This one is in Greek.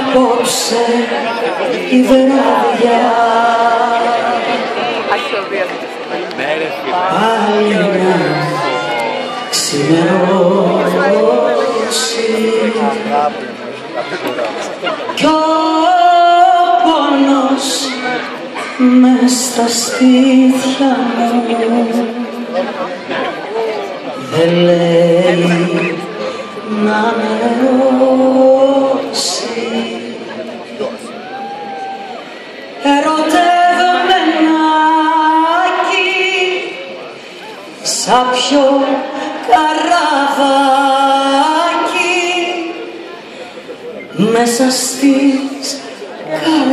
απόψε η βράδια πάλι να ξημερώσει. Κι ο πόνος μες στα στήθια μου. Δεν λέει να με σαν πιο καραβάκι μέσα στις καρδιές